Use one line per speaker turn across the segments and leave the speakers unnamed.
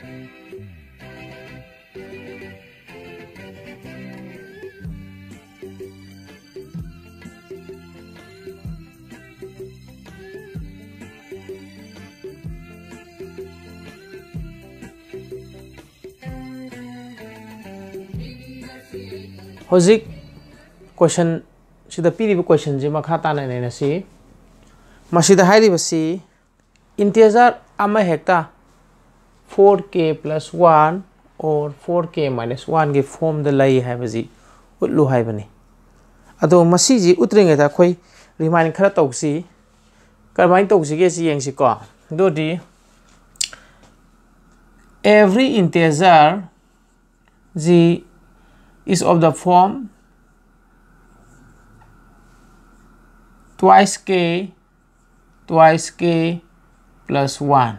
हजिक question सिदा पीरिब question जे मखा ताना integer hecto four k plus one or four k minus one के फॉर्म लई है उत्लु है अद उतरीगे अखोई रिमाइन खर तौस कमाय तौसीगेको every integer ji is of the form twice k twice k plus one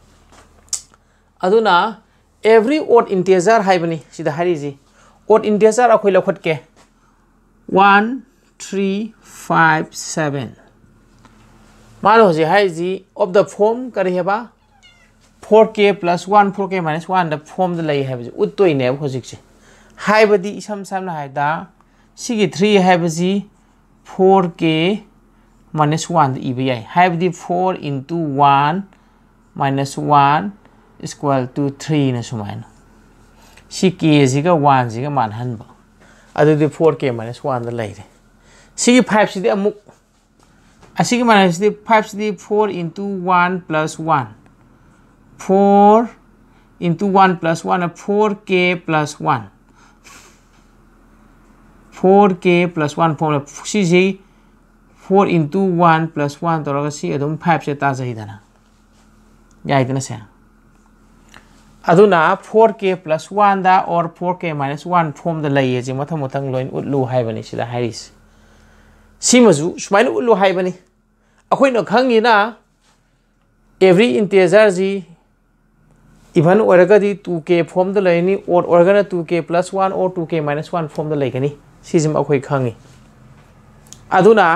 अदुना every odd integer हारिजी ओट इंटीजर अखो लखत के 1 3 5 7 मानो होजे हाइजी ऑफ़ द फॉर्म करे हेबा 4k plus 1 4k minus 1 द फॉर्म द लई हेबजी उतोइने होजिक से हाइबदी इसम हाइदा सिगी 3 हाइबजी 4k minus 1 इबे याई हाइबदी 4 into 1 minus 1 is equal to 3 na sumaina si k ziga 1 ziga man hanba adu di 4k minus 1 da laire sigi 5 sidi amuk asigi mana sidi 5 sidi 4 into 1 plus 1 4 into 1 plus 1 4k plus 1 4k plus 1 formula CJ 4 into 1 plus 1 तौर सी अदम 5 से ताजहीदना याइदना से अदुना 4k plus 1 दा और 4k minus 1 form द लई जे मथ मथंग lion उल्लु हाइबनी सिदा हाइरिस सिमजु सुमाइन उल्लु हाइबनी अखोइन खंगिना every integer जी इवन ओरगदी 2k फॉर्म द लईनी और ओरगना 2k plus 1 or 2k minus 1 form the लईगनी सिजम अखोई खंगी अदुना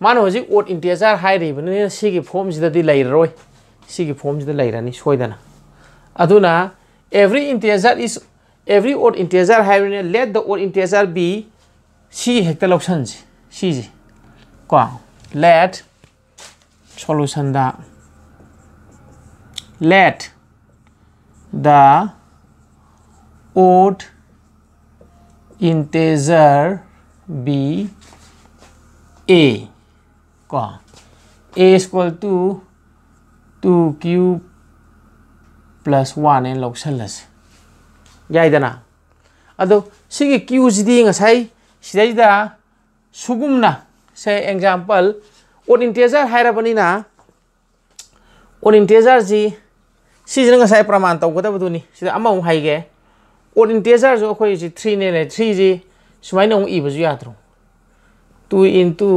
मान हजिक ओट इंटीजर हाइरिबनी सिगी सिद लैरानी सोइदना अदुना every integer is every odd integer हाइरिने let the odd integer be c hecto लॉक्शन जी सी जी को let solution दा let the odd integer be a ko a is equal to 2q plus 1 q jidi ngasai sidai da sugumna say example odd integer hairabani na odd integer ji sijina ngasai praman tawgadabaduni sida amau haige और integer जो अखोई जी three ने ले three जी सुमाइन नोंग ई बजु यात्रो two into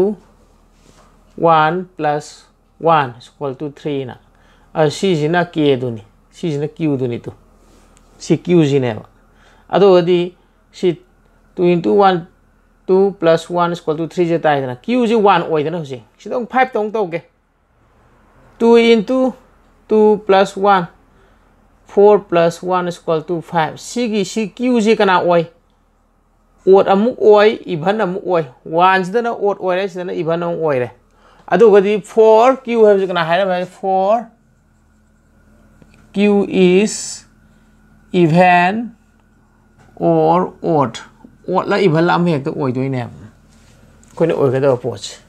one plus one equal two three ना सी जी ना के दुनी सी जी ना क्यू दुनी तो सी क्यू जी ने अदो अदी सी two into one two plus one equal two three जे ताई ना क्यू जी वन ओइदना हुजे सिदों फाइव तोंग तोगे two into two plus one 4 plus 1 is equal to 5 sigi si q ji kana oi ot amuk oi even amuk oi 1 sidana ot oi re sidana even amuk oi re adu gadi 4 q have kana hai na 4 q is even or odd odd la even la am hek to oi doi ne koine oi ga da poch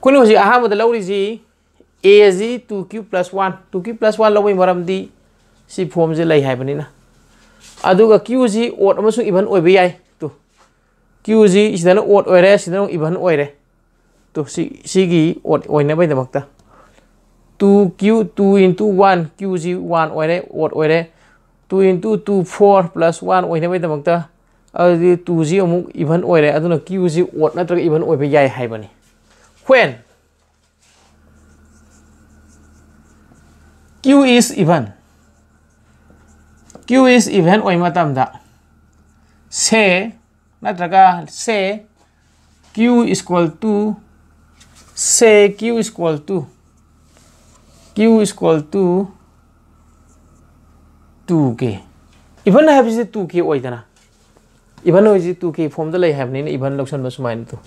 koine hoji aha ma da lauri ji a ji two q plus one two q plus one लौबई मरमदी सी form से लई हाइबनिना अदुगा Q जी ओट अमसु even ओइबे याय तो Q जी इसिदना ओट ओइरे सिदना even ओइरे तो सी सिगी ओट ओइने बै दमक्ता 2 q 2 into 1 q g 1 oire odd oire 2 into 2 4 plus 1 oine bai damakta adi 2 g amuk even oire aduna q g odd natraga even oiba yai haibani when q is even q is even oi matamda say natraga say q is equal to say q is equal to q is equal to two k even है two k ओदना even हो two k form ले है even लोसन सुमायन तो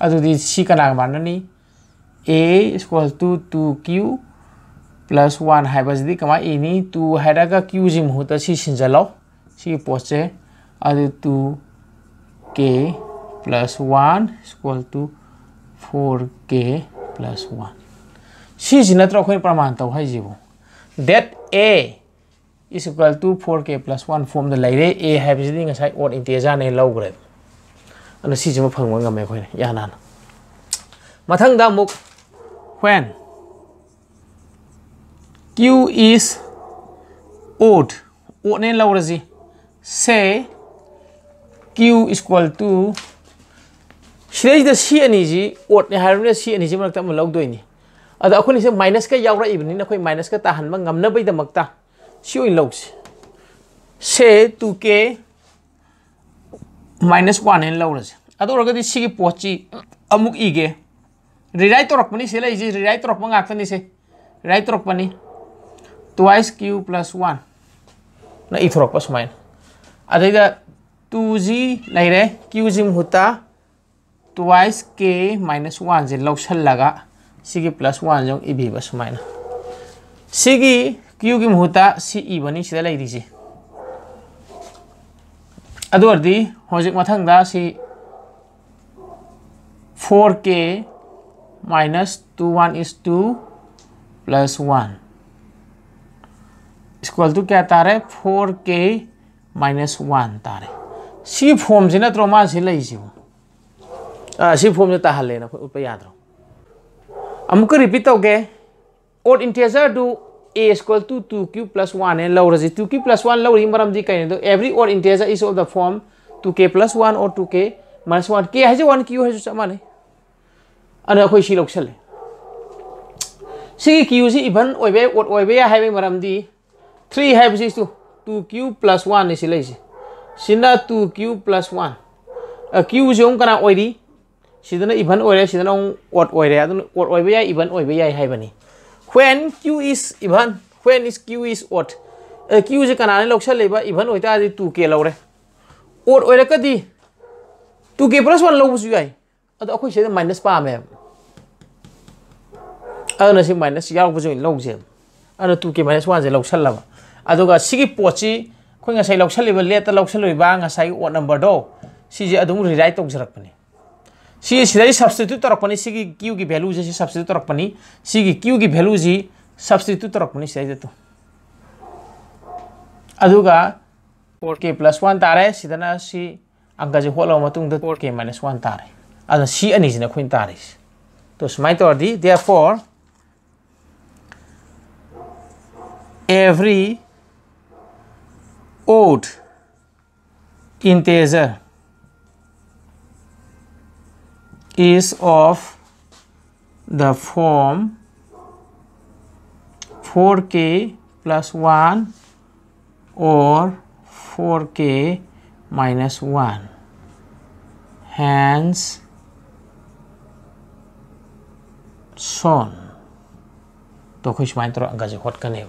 अभी कना मानी a is to two q plus one है कम इनी टू है क्यू जी मुहूर्त सिंजलो पोस्टे two k plus one is to four k plus one ꯁꯤꯁꯤ ꯅꯠꯇ꯭ꯔꯣ ꯑꯩꯈꯣꯏꯅ ꯄ꯭ꯔꯃꯥꯟ ꯇꯧ ꯍꯥꯏꯁꯤꯕꯨ that a is equal to four k plus one ꯐꯣꯝꯗ ꯂꯩꯔꯦ ꯑꯦ ꯍꯥꯏꯕꯁꯤꯗꯤ ꯉꯁꯥꯏ ꯑꯣꯠ ꯏꯟꯇꯦꯖꯥꯔꯅꯦ ꯂꯧꯈ꯭ꯔꯦꯕ ꯑꯗꯨꯅ ꯁꯤꯁꯤꯃ ꯐꯪꯕ ꯉꯝꯃꯦ ꯑꯩꯈꯣꯏꯅ ꯌꯥ ꯅꯥꯟꯅ ꯃꯊꯪꯗ ꯑꯃꯨꯛ when q is odd oddने लौरजी say q is equal to सिलेज द सी अनी जी odd ने हाइरने सी अनी जी मरकत म लौदोइनी अद अखोनी से माइनस का यावरा इबनी ना कोई माइनस का ताहन में गमना बई दमकता सी ओइन लोग से टू के माइनस वन एन लौरस अदो रगदी सी की पोची अमुक इगे रिराइट तोरकपनी से लई रिराइट तोरक मंगाक्तनी से रिराइट तोरकपनी ट्वाइस क्यू प्लस वन ना इथोरक सुमाइन अदैदा टू जी लेरे क्यू जी मुहूर्ता ट्वाइस के माइनस वन से लौसल्लगा सिगी प्लस वन जो इबीब सुमाइना सिगी क्यू की मुहूर्ता सी इबनी लेरिजे अदुवर्दी होजिक मथंगदा सी 4k minus 2 1 is 2 plus 1 equal to क्या तारे फोर के माइनस वन तारे सी फॉर्म से नत्रो मा से लई सी आ सी फॉर्म से ताहले ना उप याद रहो अमुक रिपीट तौर odd integer a equal to two q plus one लौरजी two q plus one लौरी मरम कई every odd integer is of the form two k plus one or two k minus one के हज वन क्यू है चपाने अखोई लौसल C Q से even ओट है three है टू क्यू प्लस वन से two q plus one q से कना ओरी sidana even oire sidana odd oire adun odd oibe ya even oibe ya hai when q is even when is q is odd uh, q je kana ne loksha leba even oita di 2k lore odd oire ka di 2k plus 1 lo bu yai ado akhoi se minus pa me ana si minus yaw bu joi lo je ana 2k minus 1 je loksha laba aduga sigi pochi khoi nga sai loksha leba leta loksha loiba nga sai odd number do si je adum rewrite tok jarak pani सी सिदाई substitute तरपनी सिगी Q की value जे substitute तरपनी सिगी Q की value जी सब्स्टिट्यूट तरपनी सिदाई तो अदुगा 4k प्लस वन तारे सिदना सी अंक जे होलो मतुंग द 4k minus 1 तारे अद सी अनि जिना खोइन तारे तो स्माइ तोरदी therefore every odd integer is of the form 4k plus 1 or 4k minus 1 hence तो खुश माइन तो अंगा जो हट कने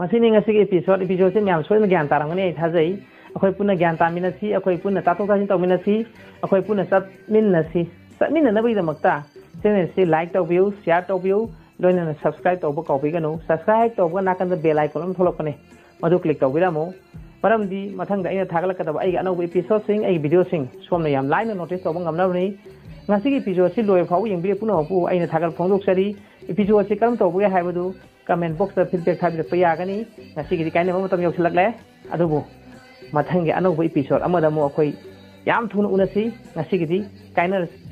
मसीनी ngasi episode episode se myam soi gyan tarangani ai thajai akhoi punna gyan taminasi akhoi punna tato tasin tawminasi akhoi punna chatminnasi ꯆꯠꯃꯤꯟꯅꯅꯕꯒꯤꯗꯃꯛꯇ ꯆꯦꯅꯦꯜꯁꯤ like ꯇꯧꯕꯤꯌꯨ share ꯇꯧꯕꯤꯌꯨ ꯂꯣꯏꯅꯅ ꯁꯕꯁꯀ꯭ꯔꯥꯏꯕ ꯇꯧꯕ ꯀꯥꯎꯕꯤꯒꯅꯨ ꯁꯕꯁꯀ꯭ꯔꯥꯏꯕ ꯇꯧꯕ ꯅꯥꯀꯟꯗ ꯕꯦꯜ ꯑꯥꯏꯀꯣꯟ ꯑꯃ ꯊꯣꯛꯂꯛꯄꯅꯦ ꯃꯗꯨ ꯀ꯭ꯂꯤꯛ ꯇꯧꯕꯤꯔꯝꯃꯨ ꯃꯔꯝꯗꯤ ꯃꯊꯪꯗ ꯑꯩꯅ ꯊꯥꯒꯠꯂꯛꯀꯗꯕ ꯑꯩꯒꯤ ꯑꯅꯧꯕ ꯏꯄꯤꯁꯣꯗꯁꯤꯡ ꯑꯩꯒꯤ ꯚꯤꯗꯤꯑꯣꯁꯤꯡ ꯁꯣꯝꯅ ꯌꯥꯝ ꯂꯥꯏꯅ ꯅꯣꯇꯤꯁ ꯇꯧꯕ ꯉꯝꯅꯕꯅꯤ ꯉꯁꯤꯒꯤ ꯏꯄꯤꯁꯣꯗꯁꯤ ꯂꯣꯏꯕ ꯐꯥꯎꯕ ꯌꯦꯡꯕꯤꯔꯦ ꯄꯨꯝꯅꯃꯛꯄꯨ ꯑꯩꯅ ꯊꯥꯒꯠ ꯐꯣꯡꯗꯣꯛꯆꯔꯤ ꯏꯄꯤꯁꯣꯗꯁꯤ ꯀꯔꯝ ꯇꯧꯕꯒꯦ ꯍꯥꯏꯕꯗꯨ ꯀꯃꯦꯟ ꯕꯣꯛꯁꯇ ꯐꯤꯗꯕꯦꯛ ꯊꯥꯕꯤꯔꯛꯄ ꯌꯥꯒꯅꯤ ꯉꯁꯤꯒꯤꯗꯤ ꯀꯥꯏꯅꯕ ꯃꯇꯝ ꯌꯧꯁꯤꯜꯂꯛꯂꯦ ꯑꯗꯨꯕꯨ ꯃꯊꯪꯒꯤ ꯑꯅꯧꯕ ꯏꯄꯤꯁꯣꯗ ꯑꯃꯗ ꯑꯃꯨꯛ ꯑꯩꯈꯣꯏ ꯌꯥꯝ ꯊꯨꯅ ꯎꯅꯁꯤ ꯉꯁꯤꯒꯤꯗꯤ ꯀꯥꯏꯅꯔꯁꯤ